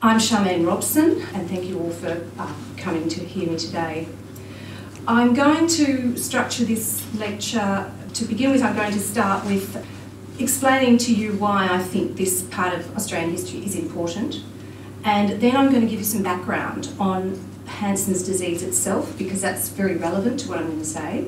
I'm Charmaine Robson, and thank you all for uh, coming to hear me today. I'm going to structure this lecture. To begin with, I'm going to start with explaining to you why I think this part of Australian history is important, and then I'm going to give you some background on Hansen's disease itself, because that's very relevant to what I'm going to say,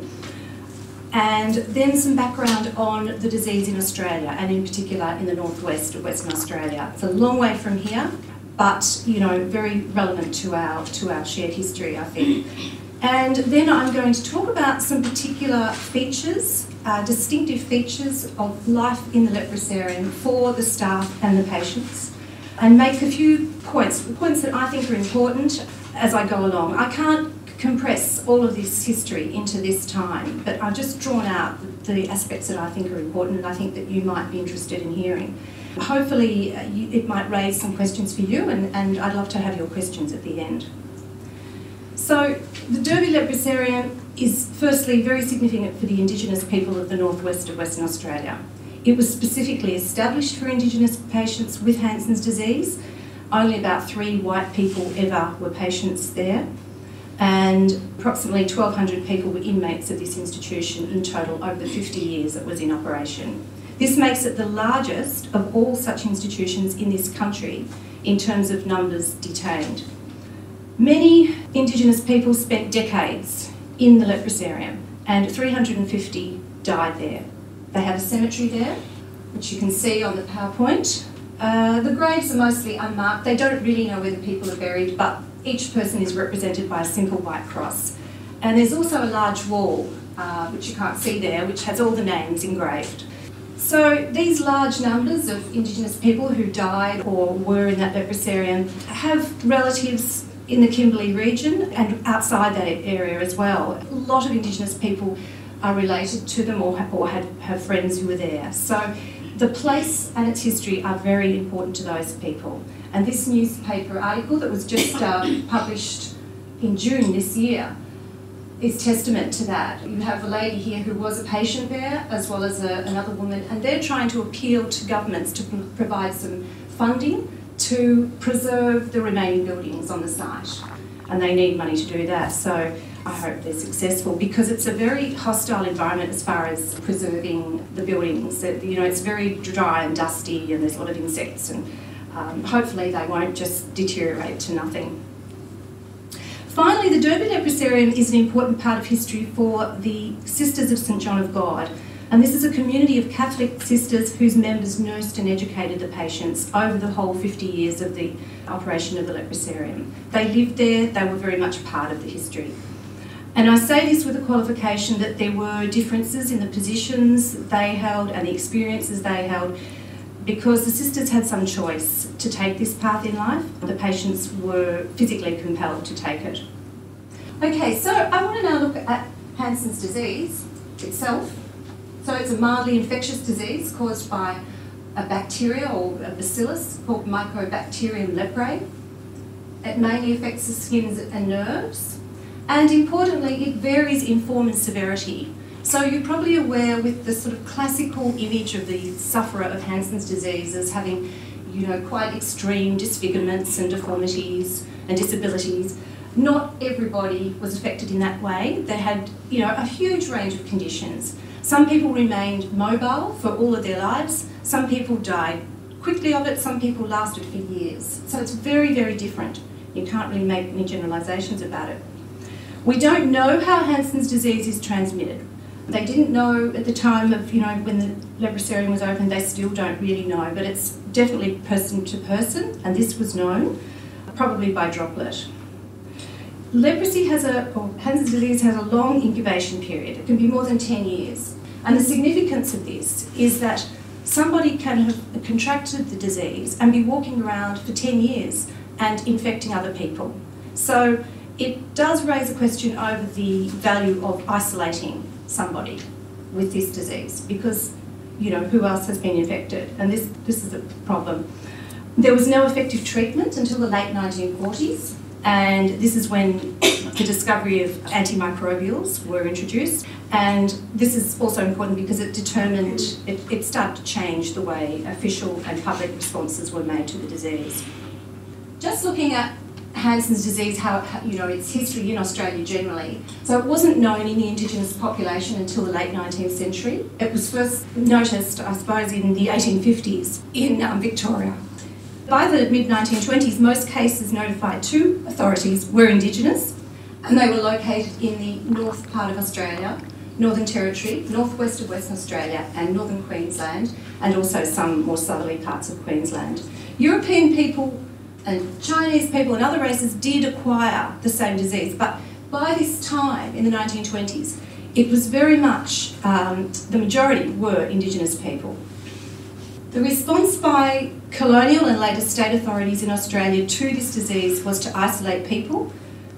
and then some background on the disease in Australia, and in particular in the northwest of Western Australia. It's a long way from here, but you know, very relevant to our to our shared history, I think. And then I'm going to talk about some particular features, uh, distinctive features of life in the leprosarium for the staff and the patients, and make a few points, points that I think are important as I go along. I can't compress all of this history into this time, but I've just drawn out the aspects that I think are important and I think that you might be interested in hearing. Hopefully, uh, it might raise some questions for you, and, and I'd love to have your questions at the end. So, the Derby Leprosarium is firstly very significant for the Indigenous people of the northwest of Western Australia. It was specifically established for Indigenous patients with Hansen's disease. Only about three white people ever were patients there, and approximately 1,200 people were inmates of this institution in total over the 50 years it was in operation. This makes it the largest of all such institutions in this country in terms of numbers detained. Many Indigenous people spent decades in the leprosarium and 350 died there. They have a cemetery there, which you can see on the PowerPoint. Uh, the graves are mostly unmarked. They don't really know where the people are buried, but each person is represented by a simple white cross. And there's also a large wall, uh, which you can't see there, which has all the names engraved. So these large numbers of Indigenous people who died or were in that leprosarium have relatives in the Kimberley region and outside that area as well. A lot of Indigenous people are related to them or, or have, have friends who were there. So the place and its history are very important to those people. And this newspaper article that was just uh, published in June this year is testament to that. You have a lady here who was a patient there, as well as a, another woman, and they're trying to appeal to governments to provide some funding to preserve the remaining buildings on the site. And they need money to do that. So I hope they're successful because it's a very hostile environment as far as preserving the buildings. You know, it's very dry and dusty, and there's a lot of insects, and um, hopefully they won't just deteriorate to nothing. Finally, the Derby Leprosarium is an important part of history for the Sisters of St John of God. And this is a community of Catholic sisters whose members nursed and educated the patients over the whole 50 years of the operation of the leprosarium. They lived there, they were very much part of the history. And I say this with a qualification that there were differences in the positions they held and the experiences they held because the sisters had some choice to take this path in life. The patients were physically compelled to take it. Okay, so I want to now look at Hansen's disease itself. So it's a mildly infectious disease caused by a bacteria or a bacillus called Mycobacterium leprae. It mainly affects the skin and nerves. And importantly, it varies in form and severity. So you're probably aware with the sort of classical image of the sufferer of Hansen's disease as having, you know, quite extreme disfigurements and deformities and disabilities. Not everybody was affected in that way. They had, you know, a huge range of conditions. Some people remained mobile for all of their lives. Some people died quickly of it. Some people lasted for years. So it's very, very different. You can't really make any generalisations about it. We don't know how Hansen's disease is transmitted. They didn't know at the time of, you know, when the leprosarium was opened, they still don't really know, but it's definitely person to person, and this was known, probably by droplet. Leprosy has a, or Hansen's disease has a long incubation period. It can be more than 10 years. And the significance of this is that somebody can have contracted the disease and be walking around for 10 years and infecting other people. So it does raise a question over the value of isolating somebody with this disease because, you know, who else has been infected? And this, this is a problem. There was no effective treatment until the late 1940s, and this is when the discovery of antimicrobials were introduced. And this is also important because it determined, it, it, started to change the way official and public responses were made to the disease. just looking at Hansen's disease, how you know its history in Australia generally. So it wasn't known in the Indigenous population until the late 19th century. It was first noticed, I suppose, in the 1850s in um, Victoria. By the mid 1920s, most cases notified to authorities were Indigenous, and they were located in the north part of Australia, Northern Territory, northwest of Western Australia, and northern Queensland, and also some more southerly parts of Queensland. European people and Chinese people and other races did acquire the same disease, but by this time in the 1920s, it was very much, um, the majority were Indigenous people. The response by colonial and later state authorities in Australia to this disease was to isolate people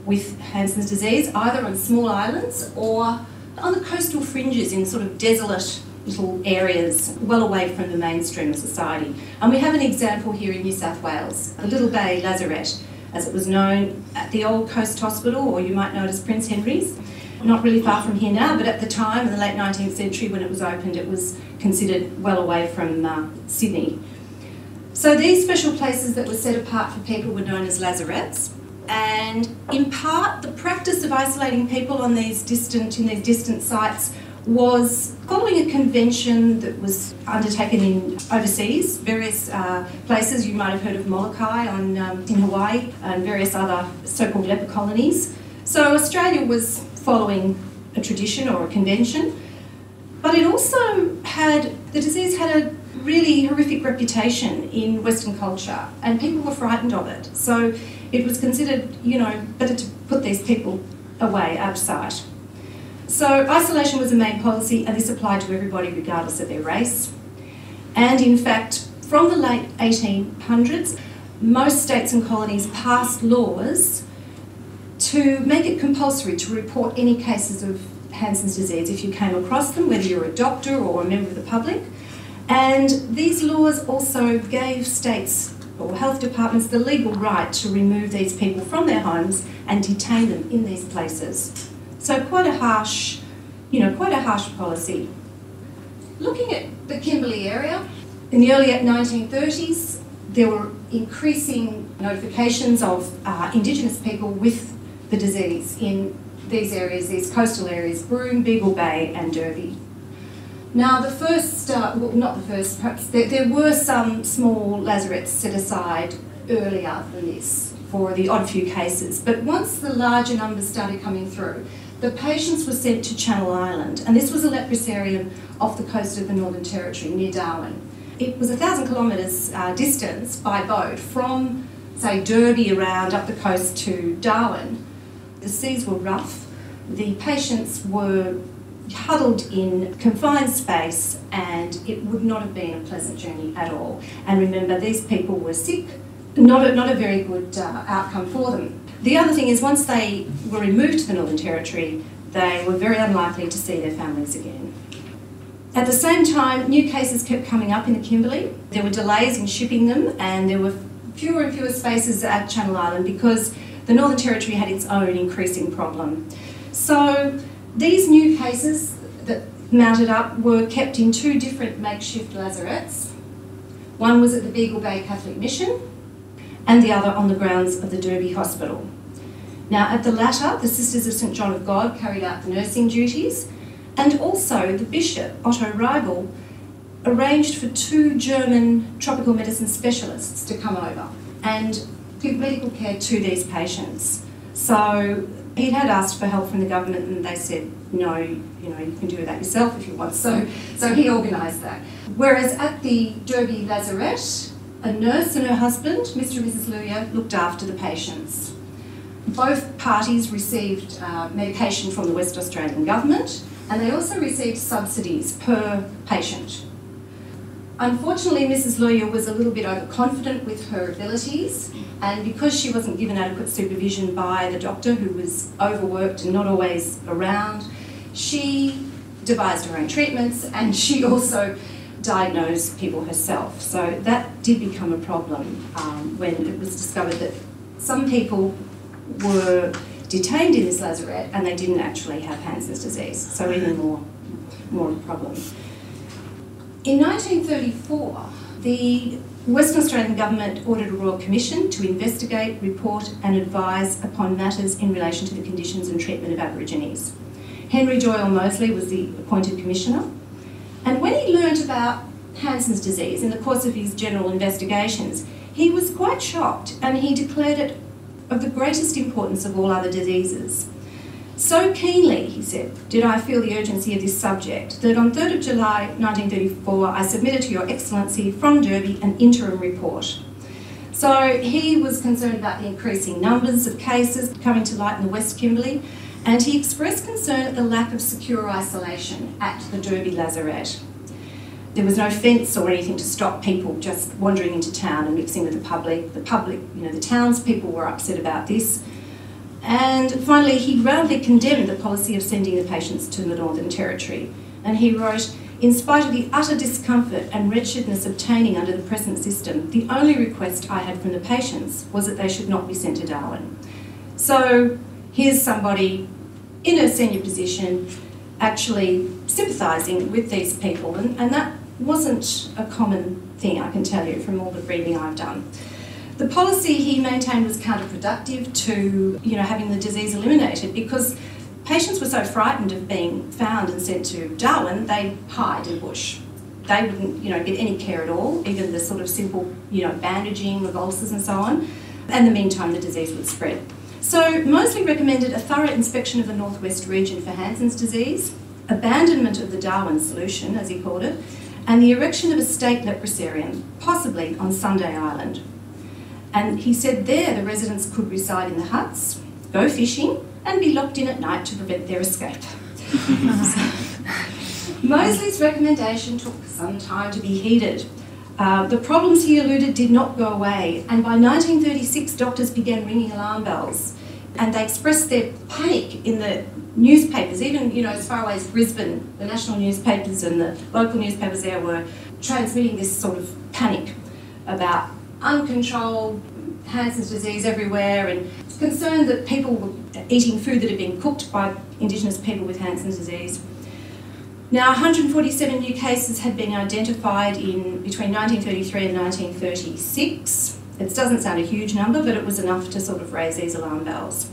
with Hansen's disease, either on small islands or on the coastal fringes in sort of desolate little areas well away from the mainstream of society. And we have an example here in New South Wales, the Little Bay Lazaret, as it was known at the Old Coast Hospital, or you might know it as Prince Henry's. Not really far from here now, but at the time, in the late 19th century, when it was opened, it was considered well away from uh, Sydney. So these special places that were set apart for people were known as lazarets. And in part, the practice of isolating people on these distant, in these distant sites was following a convention that was undertaken in overseas, various uh, places. You might have heard of Molokai on, um, in Hawaii and various other so-called leper colonies. So Australia was following a tradition or a convention, but it also had, the disease had a really horrific reputation in Western culture and people were frightened of it. So it was considered, you know, better to put these people away out of sight. So isolation was a main policy, and this applied to everybody regardless of their race. And in fact, from the late 1800s, most states and colonies passed laws to make it compulsory to report any cases of Hansen's disease if you came across them, whether you're a doctor or a member of the public. And these laws also gave states or health departments the legal right to remove these people from their homes and detain them in these places. So quite a harsh, you know, quite a harsh policy. Looking at the Kimberley area, in the early 1930s, there were increasing notifications of uh, Indigenous people with the disease in these areas, these coastal areas, Broome, Beagle Bay and Derby. Now the first, uh, well not the first, perhaps, there, there were some small lazarets set aside earlier than this for the odd few cases, but once the larger numbers started coming through, the patients were sent to Channel Island, and this was a leprosarium off the coast of the Northern Territory near Darwin. It was a thousand kilometres uh, distance by boat from, say, Derby around up the coast to Darwin. The seas were rough, the patients were huddled in confined space, and it would not have been a pleasant journey at all. And remember, these people were sick, not a, not a very good uh, outcome for them. The other thing is, once they were removed to the Northern Territory, they were very unlikely to see their families again. At the same time, new cases kept coming up in the Kimberley. There were delays in shipping them, and there were fewer and fewer spaces at Channel Island because the Northern Territory had its own increasing problem. So these new cases that mounted up were kept in two different makeshift lazarets. One was at the Beagle Bay Catholic Mission, and the other on the grounds of the Derby Hospital. Now, at the latter, the Sisters of St John of God carried out the nursing duties, and also the Bishop, Otto Raible, arranged for two German tropical medicine specialists to come over and give medical care to these patients. So he'd had asked for help from the government and they said, no, you know, you can do that yourself if you want. So, so he organised that. Whereas at the Derby Lazaret, a nurse and her husband, Mr. and Mrs. Luya, looked after the patients. Both parties received uh, medication from the West Australian Government and they also received subsidies per patient. Unfortunately, Mrs. Luya was a little bit overconfident with her abilities, and because she wasn't given adequate supervision by the doctor, who was overworked and not always around, she devised her own treatments and she also diagnosed people herself. So that did become a problem um, when it was discovered that some people were detained in this lazaret and they didn't actually have Hansen's disease. So even mm-hmm. more, more of a problem. In 1934, the Western Australian Government ordered a Royal Commission to investigate, report, and advise upon matters in relation to the conditions and treatment of Aborigines. Henry Doyle Moseley was the appointed commissioner, and when he learnt about Hansen's disease in the course of his general investigations, he was quite shocked and he declared it of the greatest importance of all other diseases. So keenly, he said, did I feel the urgency of this subject that on 3rd of July 1934 I submitted to Your Excellency from Derby an interim report. So he was concerned about the increasing numbers of cases coming to light in the West Kimberley and he expressed concern at the lack of secure isolation at the Derby Lazaret. There was no fence or anything to stop people just wandering into town and mixing with the public. The public, you know, the townspeople were upset about this. And finally, he roundly condemned the policy of sending the patients to the Northern Territory. And he wrote, in spite of the utter discomfort and wretchedness obtaining under the present system, the only request I had from the patients was that they should not be sent to Darwin. So here's somebody in a senior position actually sympathising with these people, and, and that wasn't a common thing, I can tell you, from all the reading I've done. The policy he maintained was counterproductive to you know, having the disease eliminated because patients were so frightened of being found and sent to Darwin, they hide in bush. They wouldn't you know, get any care at all, even the sort of simple you know, bandaging of ulcers and so on. And in the meantime, the disease would spread. So Moseley recommended a thorough inspection of the northwest region for Hansen's disease, abandonment of the Darwin solution, as he called it, and the erection of a state leprosarium, possibly on Sunday Island. And he said there the residents could reside in the huts, go fishing, and be locked in at night to prevent their escape. Moseley's recommendation took some time to be heeded. Uh, the problems he alluded did not go away, and by 1936, doctors began ringing alarm bells, and they expressed their panic in the newspapers, even you know as far away as Brisbane. The national newspapers and the local newspapers there were transmitting this sort of panic about uncontrolled Hansen's disease everywhere and concerned that people were eating food that had been cooked by Indigenous people with Hansen's disease. Now, 147 new cases had been identified in between 1933 and 1936. It doesn't sound a huge number, but it was enough to sort of raise these alarm bells.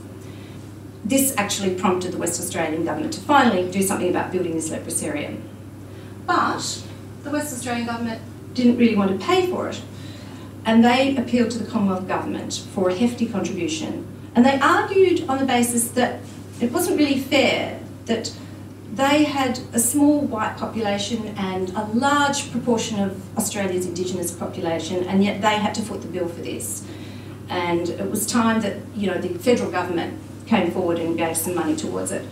This actually prompted the West Australian government to finally do something about building this leprosarium. But the West Australian government didn't really want to pay for it and they appealed to the Commonwealth Government for a hefty contribution. And they argued on the basis that it wasn't really fair that they had a small white population and a large proportion of Australia's Indigenous population, and yet they had to foot the bill for this. And it was time that you know the federal government came forward and gave some money towards it.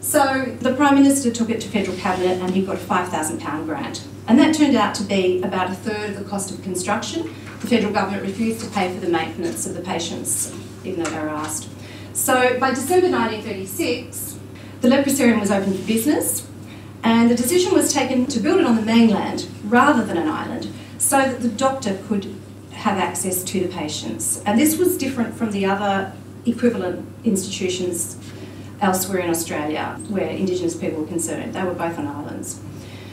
So the Prime Minister took it to federal cabinet, and he got a five thousand pound grant, and that turned out to be about a third of the cost of construction the federal government refused to pay for the maintenance of the patients, even though they were asked. So by December 1936, the leprosarium was open for business, and the decision was taken to build it on the mainland rather than an island so that the doctor could have access to the patients. And this was different from the other equivalent institutions elsewhere in Australia where Indigenous people were concerned. They were both on islands.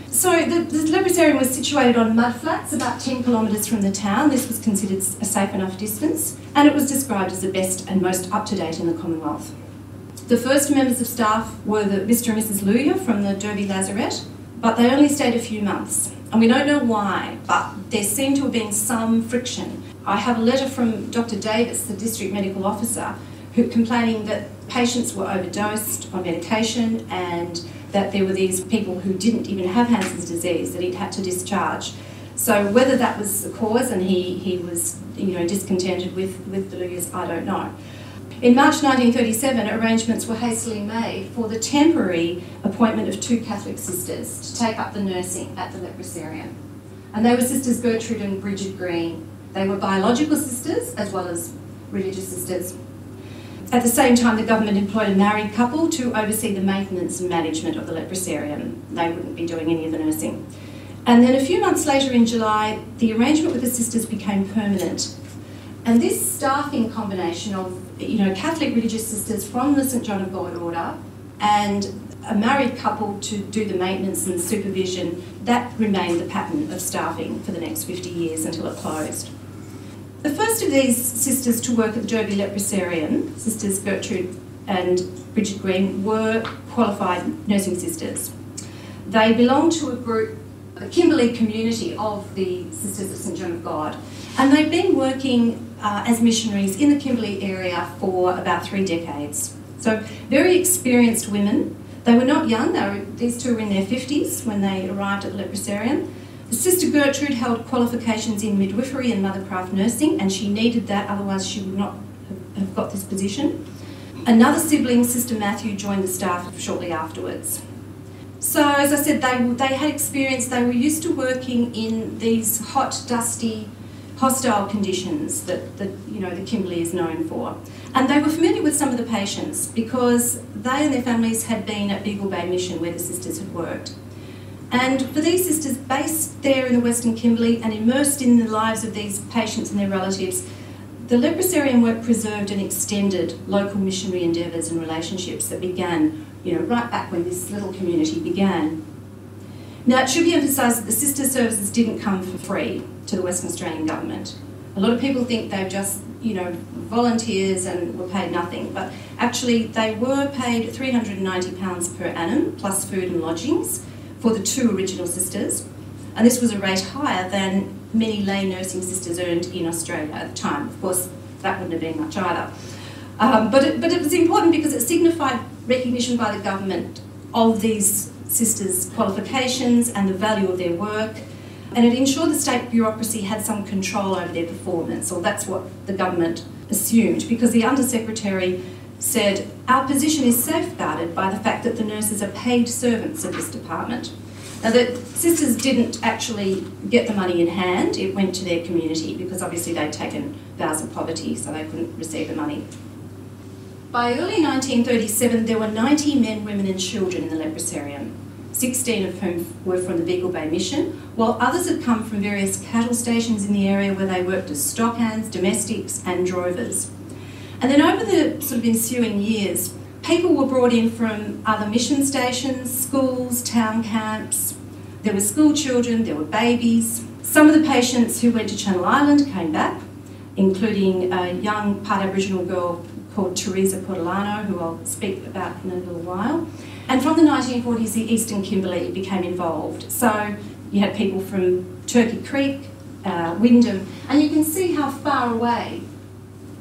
So the, the leprosarium was situated on mudflats about 10 kilometres from the town. This was considered a safe enough distance and it was described as the best and most up-to-date in the Commonwealth. The first members of staff were the Mr and Mrs Luya from the Derby Lazaret, but they only stayed a few months. And we don't know why, but there seemed to have been some friction. I have a letter from Dr Davis, the District Medical Officer, who complaining that patients were overdosed on medication and that there were these people who didn't even have Hansen's disease that he'd had to discharge. So whether that was the cause and he, he was you know discontented with, with the Luyas, I don't know. In March 1937, arrangements were hastily made for the temporary appointment of two Catholic sisters to take up the nursing at the leprosarium. And they were sisters Gertrude and Bridget Green. They were biological sisters as well as religious sisters. At the same time, the government employed a married couple to oversee the maintenance and management of the leprosarium. They wouldn't be doing any of the nursing. And then a few months later in July, the arrangement with the sisters became permanent. And this staffing combination of, you know, Catholic religious sisters from the St John of God order and a married couple to do the maintenance and supervision, that remained the pattern of staffing for the next 50 years until it closed. The first of these sisters to work at the Derby Leprosarium, Sisters Gertrude and Bridget Green, were qualified nursing sisters. They belonged to a group, Kimberley community of the Sisters of St John of God, and they've been working uh, as missionaries in the Kimberley area for about three decades. So, very experienced women. They were not young, were, these two were in their 50s when they arrived at the Leprosarium. Sister Gertrude held qualifications in midwifery and mothercraft nursing, and she needed that, otherwise, she would not have got this position. Another sibling, Sister Matthew, joined the staff shortly afterwards. So, as I said, they, they had experience, they were used to working in these hot, dusty, hostile conditions that, that you know the Kimberley is known for. And they were familiar with some of the patients because they and their families had been at Beagle Bay Mission where the sisters had worked. And for these sisters based there in the Western Kimberley and immersed in the lives of these patients and their relatives, the leprosarium work preserved and extended local missionary endeavours and relationships that began you know, right back when this little community began. Now, it should be emphasised that the sister services didn't come for free to the Western Australian government. A lot of people think they've just, you know, volunteers and were paid nothing, but actually they were paid £390 per annum plus food and lodgings for the two original sisters, and this was a rate higher than many lay nursing sisters earned in Australia at the time. Of course, that wouldn't have been much either. Um, but, it, but it was important because it signified recognition by the government of these sisters' qualifications and the value of their work, and it ensured the state bureaucracy had some control over their performance, or that's what the government assumed, because the Undersecretary said, Our position is safeguarded by the fact that the nurses are paid servants of this department. Now, the sisters didn't actually get the money in hand, it went to their community because obviously they'd taken vows of poverty, so they couldn't receive the money. By early 1937, there were 90 men, women, and children in the leprosarium, 16 of whom were from the Beagle Bay Mission, while others had come from various cattle stations in the area where they worked as stock hands, domestics, and drovers. And then over the sort of ensuing years, people were brought in from other mission stations, schools, town camps. There were school children, there were babies. Some of the patients who went to Channel Island came back, including a young part Aboriginal girl called Teresa Portolano, who I'll speak about in a little while. And from the 1940s, the Eastern Kimberley became involved. So you had people from Turkey Creek, uh, Wyndham, and you can see how far away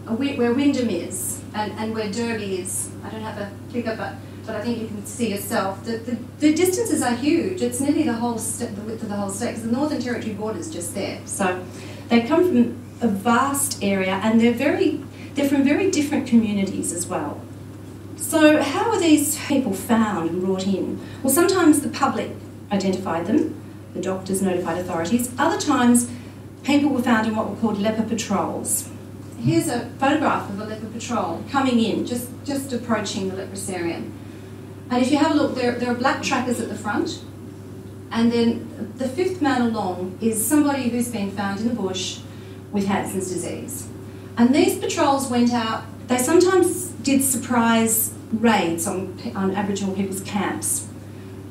uh, where Wyndham is and, and where Derby is. I don't have a clicker, but, but I think you can see yourself. The, the, the distances are huge. It's nearly the whole the width of the whole state because the Northern Territory border is just there. So they come from a vast area and they're very they're from very different communities as well. So, how were these people found and brought in? Well, sometimes the public identified them, the doctors notified authorities. Other times, people were found in what were called leper patrols. Here's a photograph of a leper patrol coming in, just, just approaching the leprosarium. And if you have a look, there, there are black trackers at the front, and then the fifth man along is somebody who's been found in the bush with Hansen's disease. And these patrols went out, they sometimes did surprise raids on, on Aboriginal people's camps.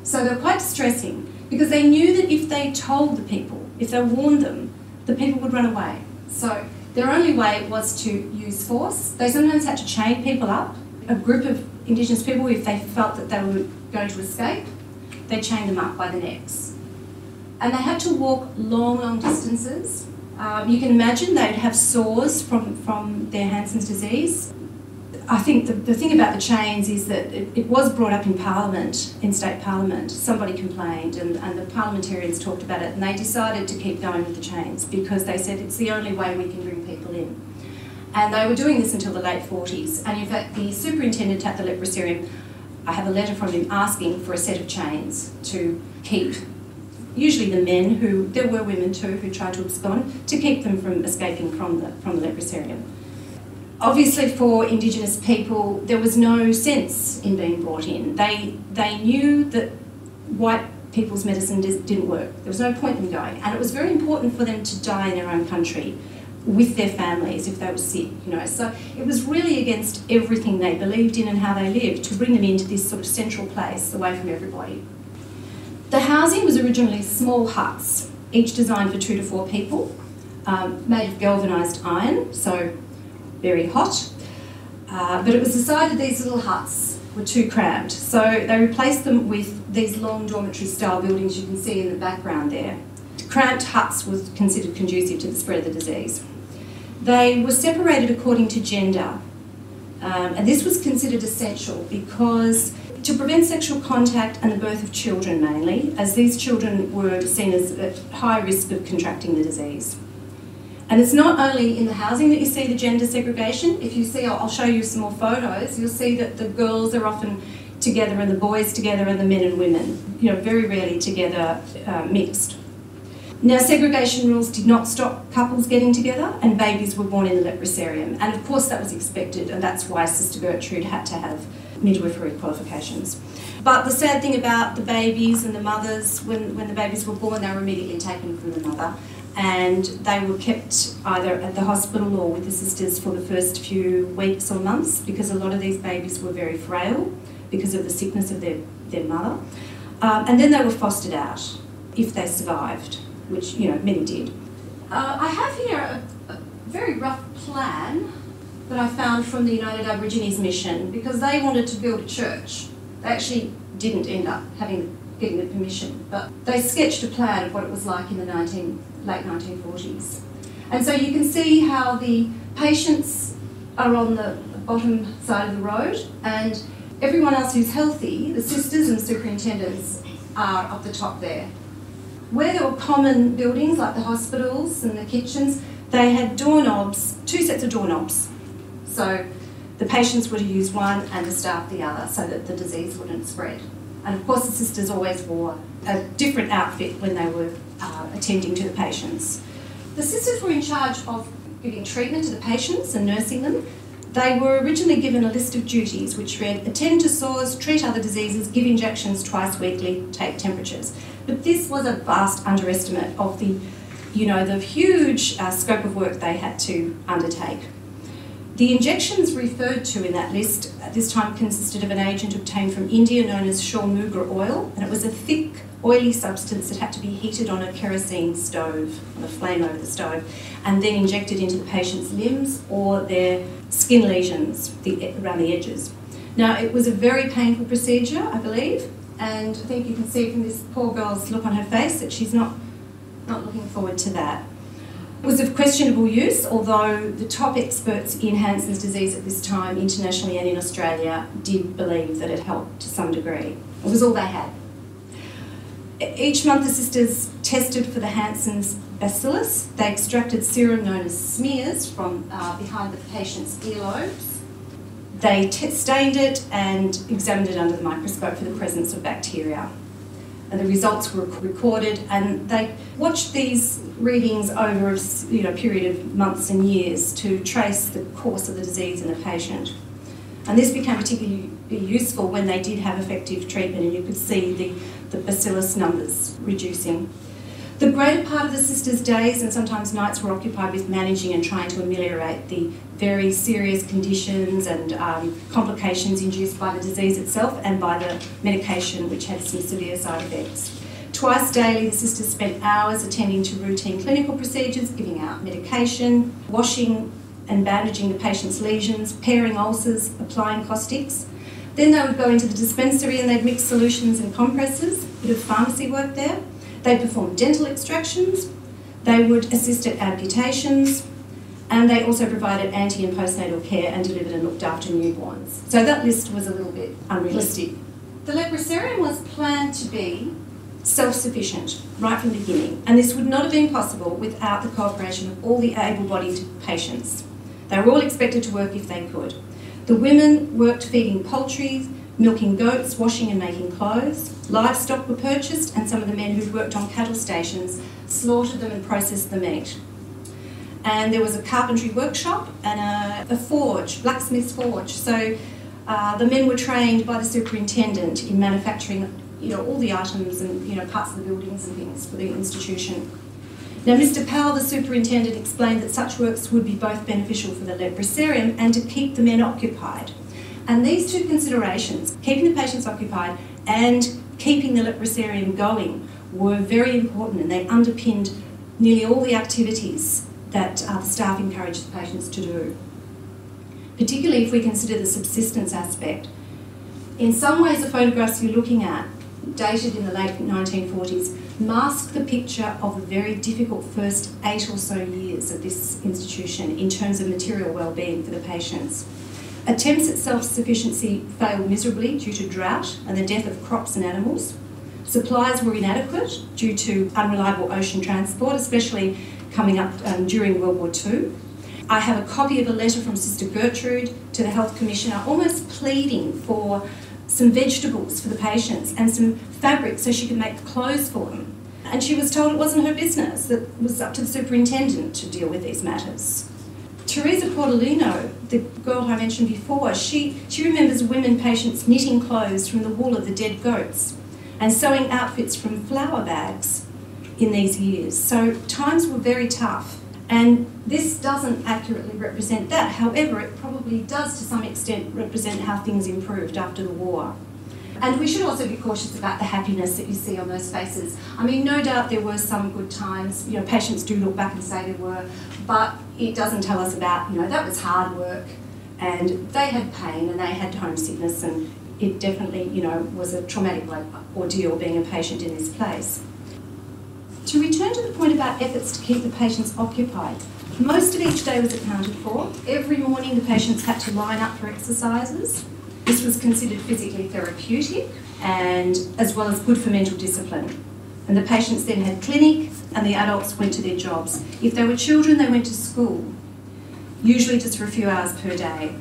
So they were quite distressing because they knew that if they told the people, if they warned them, the people would run away. So their only way was to use force. They sometimes had to chain people up. A group of Indigenous people, if they felt that they were going to escape, they chained them up by the necks. And they had to walk long, long distances um, you can imagine they'd have sores from, from their Hansen's disease. I think the, the thing about the chains is that it, it, was brought up in Parliament, in state Parliament. Somebody complained, and, and the parliamentarians talked about it, and they decided to keep going with the chains because they said it's the only way we can bring people in. And they were doing this until the late 40s. And in fact, the superintendent at the leprosarium, I have a letter from him asking for a set of chains to keep usually the men who, there were women too who tried to abscond, to keep them from escaping from the, from the leprosarium. Obviously, for Indigenous people, there was no sense in being brought in. They, they knew that white people's medicine didn't work. There was no point in going. And it was very important for them to die in their own country with their families if they were sick, you know. So it was really against everything they believed in and how they lived to bring them into this sort of central place away from everybody. The housing was originally small huts, each designed for two to four people, um, made of galvanised iron, so very hot. Uh, but it was decided these little huts were too cramped, so they replaced them with these long dormitory style buildings you can see in the background there. Cramped huts was considered conducive to the spread of the disease. They were separated according to gender, um, and this was considered essential because to prevent sexual contact and the birth of children mainly, as these children were seen as at high risk of contracting the disease. And it's not only in the housing that you see the gender segregation. If you see, I'll show you some more photos, you'll see that the girls are often together and the boys together and the men and women, you know, very rarely together uh, mixed. Now, segregation rules did not stop couples getting together, and babies were born in the leprosarium. And of course, that was expected, and that's why Sister Gertrude had to have midwifery qualifications. But the sad thing about the babies and the mothers, when, when the babies were born, they were immediately taken from the mother and they were kept either at the hospital or with the sisters for the first few weeks or months because a lot of these babies were very frail because of the sickness of their, their mother. Um, and then they were fostered out if they survived, which, you know, many did. Uh, I have here a, a very rough plan that I found from the United Aborigines Mission because they wanted to build a church. They actually didn't end up having getting the permission, but they sketched a plan of what it was like in the 19, late 1940s. And so you can see how the patients are on the bottom side of the road and everyone else who's healthy, the sisters and superintendents, are up the top there. Where there were common buildings like the hospitals and the kitchens, they had doorknobs, two sets of doorknobs. So the patients to use one and the staff the other so that the disease wouldn't spread. And of course, the sisters always wore a different outfit when they were uh, attending to the patients. The sisters were in charge of giving treatment to the patients and nursing them. They were originally given a list of duties which read attend to sores, treat other diseases, give injections twice weekly, take temperatures. But this was a vast underestimate of the, you know, the huge uh, scope of work they had to undertake. The injections referred to in that list at this time consisted of an agent obtained from India known as chaulmoogra oil, and it was a thick, oily substance that had to be heated on a kerosene stove, on a flame over the stove, and then injected into the patient's limbs or their skin lesions the, around the edges. Now, it was a very painful procedure, I believe, and I think you can see from this poor girl's look on her face that she's not, not looking forward to that. Was of questionable use, although the top experts in Hansen's disease at this time, internationally and in Australia, did believe that it helped to some degree. It was all they had. Each month, the sisters tested for the Hansen's bacillus. They extracted serum known as smears from uh, behind the patient's earlobes. They stained it and examined it under the microscope for the presence of bacteria the results were recorded and they watched these readings over a you know, period of months and years to trace the course of the disease in the patient. And this became particularly useful when they did have effective treatment and you could see the, the bacillus numbers reducing. The greater part of the sisters' days and sometimes nights were occupied with managing and trying to ameliorate the very serious conditions and um, complications induced by the disease itself and by the medication, which had some severe side effects. Twice daily, the sisters spent hours attending to routine clinical procedures, giving out medication, washing and bandaging the patient's lesions, paring ulcers, applying caustics. Then they would go into the dispensary and they'd mix solutions and compresses, a bit of pharmacy work there. They performed dental extractions, they would assist at amputations, and they also provided anti and postnatal care and delivered and looked after newborns. So that list was a little bit unrealistic. The leprosarium was planned to be self sufficient right from the beginning, and this would not have been possible without the cooperation of all the able bodied patients. They were all expected to work if they could. The women worked feeding poultry, milking goats, washing and making clothes. Livestock were purchased, and some of the men who'd worked on cattle stations slaughtered them and processed the meat. And there was a carpentry workshop and a, a forge, blacksmith's forge. So uh, the men were trained by the superintendent in manufacturing, you know, all the items and you know parts of the buildings and things for the institution. Now, Mr. Powell, the superintendent, explained that such works would be both beneficial for the leprosarium and to keep the men occupied. And these two considerations, keeping the patients occupied and keeping the leprosarium going, were very important and they underpinned nearly all the activities that uh, the staff encouraged the patients to do. Particularly if we consider the subsistence aspect. In some ways, the photographs you're looking at, dated in the late 1940s, mask the picture of the very difficult first eight or so years of this institution in terms of material well-being for the patients. Attempts at self-sufficiency failed miserably due to drought and the death of crops and animals. Supplies were inadequate due to unreliable ocean transport, especially coming up um, during World War II. I have a copy of a letter from Sister Gertrude to the Health Commissioner, almost pleading for some vegetables for the patients and some fabric so she could make clothes for them. And she was told it wasn't her business, that it was up to the superintendent to deal with these matters. Teresa Portolino, the girl I mentioned before, she, she remembers women patients knitting clothes from the wool of the dead goats and sewing outfits from flour bags in these years. So times were very tough. And this doesn't accurately represent that. However, it probably does to some extent represent how things improved after the war. And we should also be cautious about the happiness that you see on those faces. I mean, no doubt there were some good times. You know, patients do look back and say there were, but it doesn't tell us about, you know, that was hard work and they had pain and they had homesickness and it definitely, you know, was a traumatic ordeal being a patient in this place. To return to the point about efforts to keep the patients occupied, most of each day was accounted for. Every morning the patients had to line up for exercises. This was considered physically therapeutic and as well as good for mental discipline. And the patients then had clinic and the adults went to their jobs. If they were children, they went to school, usually just for a few hours per day.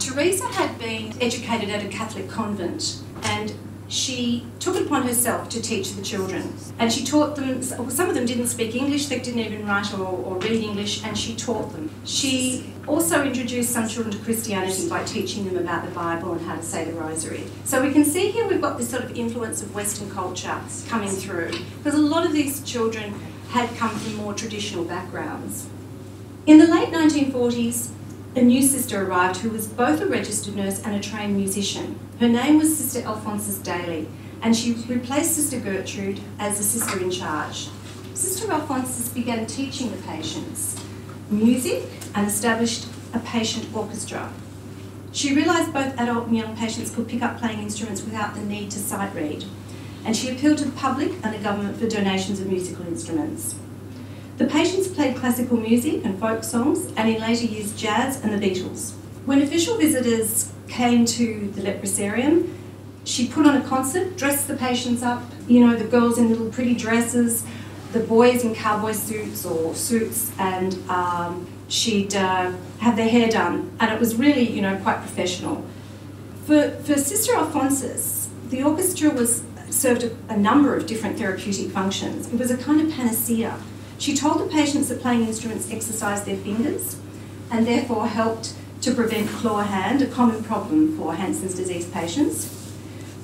Teresa had been educated at a Catholic convent and she took it upon herself to teach the children. And she taught them, some of them didn't speak English, they didn't even write or, or, read English, and she taught them. She also introduced some children to Christianity by teaching them about the Bible and how to say the rosary. So we can see here we've got this sort of influence of Western culture coming through, because a lot of these children had come from more traditional backgrounds. In the late 1940s, a new sister arrived who was both a registered nurse and a trained musician. Her name was Sister Alphonsus Daly, and she replaced Sister Gertrude as the sister in charge. Sister Alphonsus began teaching the patients music and established a patient orchestra. She realised both adult and young patients could pick up playing instruments without the need to sight read, and she appealed to the public and the government for donations of musical instruments. The patients played classical music and folk songs, and in later years, jazz and the Beatles. When official visitors came to the leprosarium, she put on a concert, dressed the patients up, you know, the girls in little pretty dresses, the boys in cowboy suits or suits, and um, she'd uh, have their hair done, and it was really, you know, quite professional. For, for Sister Alphonsus, the orchestra was served a, a number of different therapeutic functions. It was a kind of panacea she told the patients that playing instruments exercised their fingers and therefore helped to prevent claw hand, a common problem for Hansen's disease patients.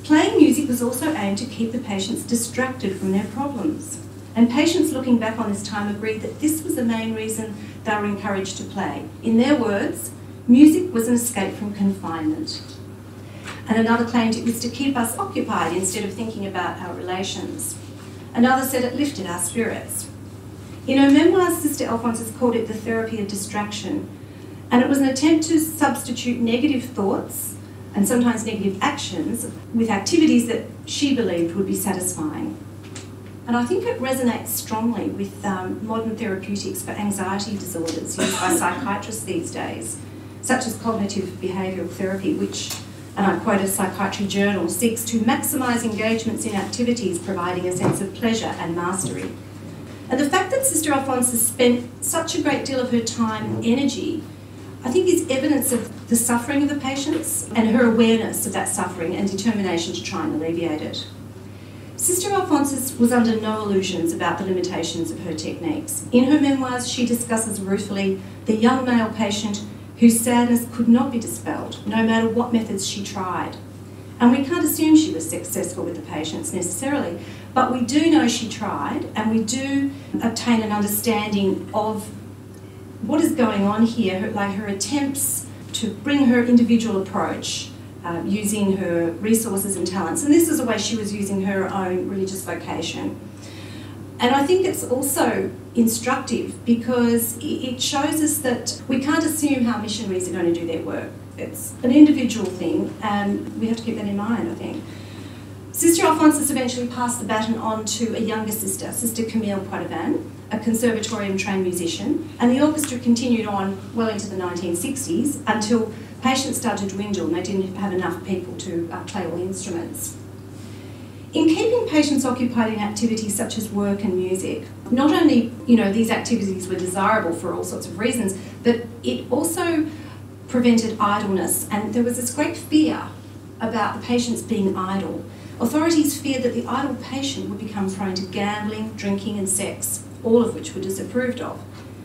Playing music was also aimed to keep the patients distracted from their problems. And patients looking back on this time agreed that this was the main reason they were encouraged to play. In their words, music was an escape from confinement. And another claimed it was to keep us occupied instead of thinking about our relations. Another said it lifted our spirits. In her memoirs, Sister Alphonsus called it the therapy of distraction, and it was an attempt to substitute negative thoughts and sometimes negative actions with activities that she believed would be satisfying. And I think it resonates strongly with um, modern therapeutics for anxiety disorders used by psychiatrists these days, such as cognitive behavioural therapy, which, and I quote a psychiatry journal, seeks to maximise engagements in activities providing a sense of pleasure and mastery. And the fact that Sister Alphonsus spent such a great deal of her time and energy, I think is evidence of the suffering of the patients and her awareness of that suffering and determination to try and alleviate it. Sister Alphonsus was under no illusions about the limitations of her techniques. In her memoirs, she discusses ruefully the young male patient whose sadness could not be dispelled, no matter what methods she tried. And we can't assume she was successful with the patients necessarily, But we do know she tried, and we do obtain an understanding of what is going on here, like her attempts to bring her individual approach uh, using her resources and talents. And this is a way she was using her own religious vocation. And I think it's also instructive because it shows us that we can't assume how missionaries are going to do their work. It's an individual thing, and we have to keep that in mind, I think. Sister Alphonsus eventually passed the baton on to a younger sister, Sister Camille Poitevin, a conservatorium trained musician, and the orchestra continued on well into the 1960s until patients started to dwindle and they didn't have enough people to uh, play all the instruments. In keeping patients occupied in activities such as work and music, not only you know these activities were desirable for all sorts of reasons, but it also prevented idleness, and there was this great fear about the patients being idle. Authorities feared that the idle patient would become prone to gambling, drinking, and sex, all of which were disapproved of.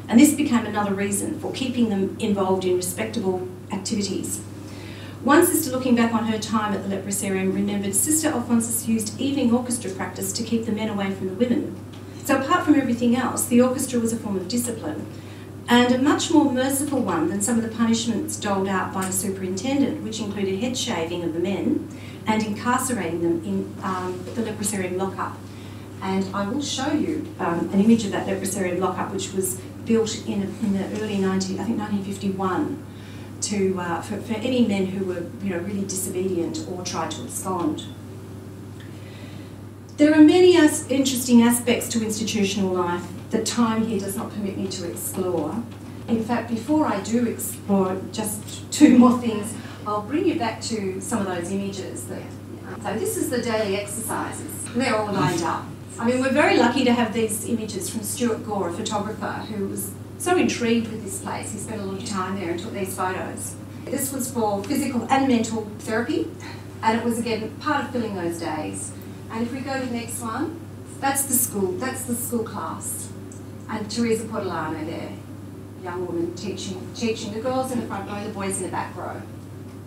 And this became another reason for keeping them involved in respectable activities. One sister looking back on her time at the leprosarium remembered Sister Alphonsus used evening orchestra practice to keep the men away from the women. So apart from everything else, the orchestra was a form of discipline and a much more merciful one than some of the punishments doled out by the superintendent, which included head shaving of the men and incarcerating them in um, the leprosarium lockup. And I will show you um, an image of that leprosarium lockup, which was built in, in the early 19, I think 1951 to, uh, for, for any men who were you know, really disobedient or tried to abscond. There are many as interesting aspects to institutional life that time here does not permit me to explore. In fact, before I do explore just two more things, I'll bring you back to some of those images. That, so this is the daily exercises. They're all lined up. I mean, we're very lucky to have these images from Stuart Gore, a photographer who was so intrigued with this place. He spent a lot of time there and took these photos. This was for physical and mental therapy, and it was again part of filling those days. And if we go to the next one, that's the school, that's the school class. And Teresa Portolano there, young woman teaching, teaching the girls in the front row, the boys in the back row.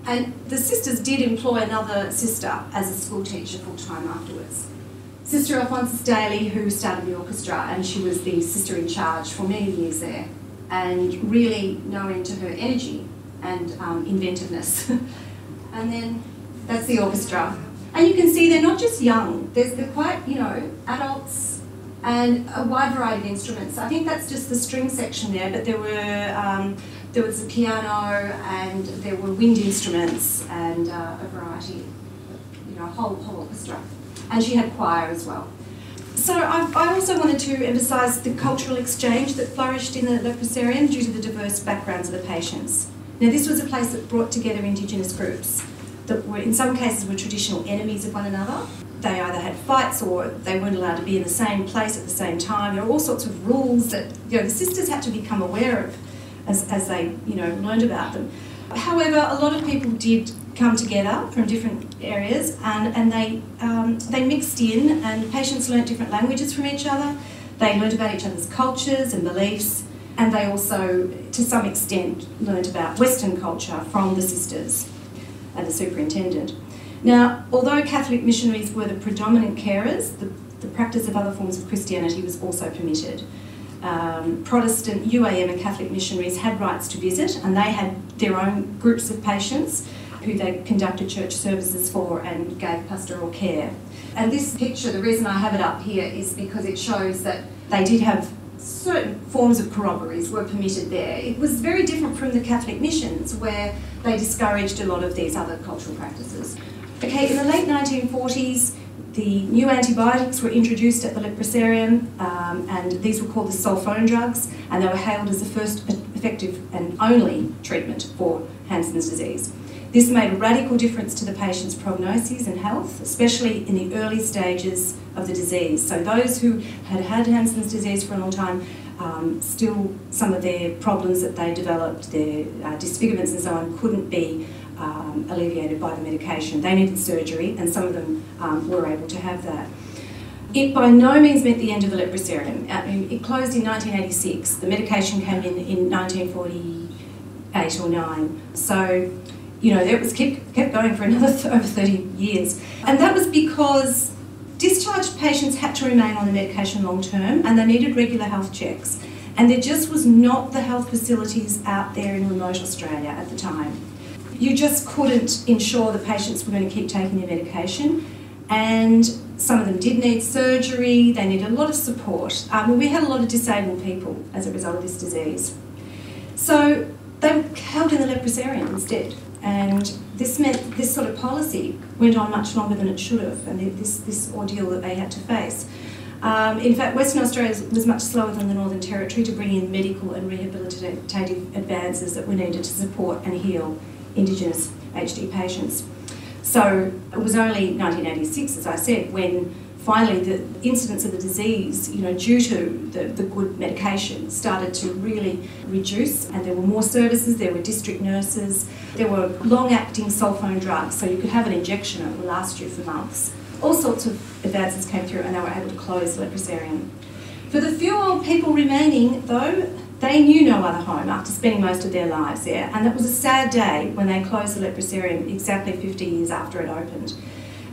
And the sisters did employ another sister as a school teacher full time afterwards. Sister Alphonsus Daly, who started the orchestra, and she was the sister in charge for many years there, and really known to her energy and um, inventiveness. and then that's the orchestra. And you can see they're not just young, There's, they're quite, you know, adults and a wide variety of instruments. I think that's just the string section there, but there were um, there was a piano and there were wind instruments and uh, a variety, you know, a whole, whole orchestra and she had choir as well. So I, I also wanted to emphasise the cultural exchange that flourished in the leprosarium due to the diverse backgrounds of the patients. Now this was a place that brought together Indigenous groups that were in some cases were traditional enemies of one another. They either had fights or they weren't allowed to be in the same place at the same time. There were all sorts of rules that you know the sisters had to become aware of as, as they you know learned about them. However, a lot of people did come together from different areas and, and they, um, they mixed in and patients learnt different languages from each other. They learnt about each other's cultures and beliefs and they also, to some extent, learnt about Western culture from the sisters and the superintendent. Now, although Catholic missionaries were the predominant carers, the, the practice of other forms of Christianity was also permitted. Um, Protestant UAM and Catholic missionaries had rights to visit, and they had their own groups of patients who they conducted church services for and gave pastoral care. And this picture, the reason I have it up here is because it shows that they did have certain forms of corroborees were permitted there. It was very different from the Catholic missions where they discouraged a lot of these other cultural practices. Okay, in the late 1940s, the new antibiotics were introduced at the leprosarium, um, and these were called the sulfone drugs, and they were hailed as the first effective and only treatment for Hansen's disease. This made a radical difference to the patient's prognosis and health, especially in the early stages of the disease. So those who had had Hansen's disease for a long time, um, still some of their problems that they developed, their uh, disfigurements and so on, couldn't be um, alleviated by the medication. They needed surgery, and some of them um, were able to have that. It by no means meant the end of the leprosarium. It closed in 1986. The medication came in in 1948 or 9. So you know, it was kept, kept going for another th over 30 years. And that was because discharged patients had to remain on the medication long term and they needed regular health checks. And there just was not the health facilities out there in remote Australia at the time. You just couldn't ensure the patients were going to keep taking their medication. And some of them did need surgery, they needed a lot of support. Um, we had a lot of disabled people as a result of this disease. So they were held in the leprosarium instead. And this meant this sort of policy went on much longer than it should have, and this, this ordeal that they had to face. Um, in fact, Western Australia was much slower than the Northern Territory to bring in medical and rehabilitative advances that were needed to support and heal Indigenous HD patients. So it was only 1986, as I said, when finally the incidence of the disease, you know, due to the, the good medication, started to really reduce and there were more services, there were district nurses, there were long-acting sulfone drugs, so you could have an injection that would last you for months. All sorts of advances came through and they were able to close leprosarium. For the few old people remaining, though, they knew no other home after spending most of their lives there, and it was a sad day when they closed the leprosarium exactly 50 years after it opened.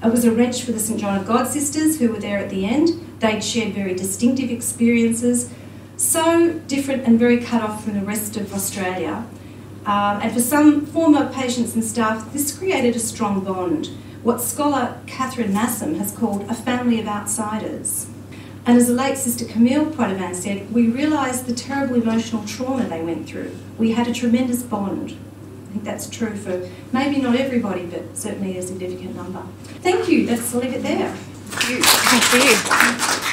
It was a wrench for the St John of God sisters who were there at the end. They'd shared very distinctive experiences, so different and very cut off from the rest of Australia. Um, and for some former patients and staff, this created a strong bond, what scholar Catherine Massom has called a family of outsiders. And as the late Sister Camille Poitevin said, we realised the terrible emotional trauma they went through. We had a tremendous bond. I think that's true for maybe not everybody, but certainly a significant number. Thank you. I'll leave it there. Thank you. Thank you.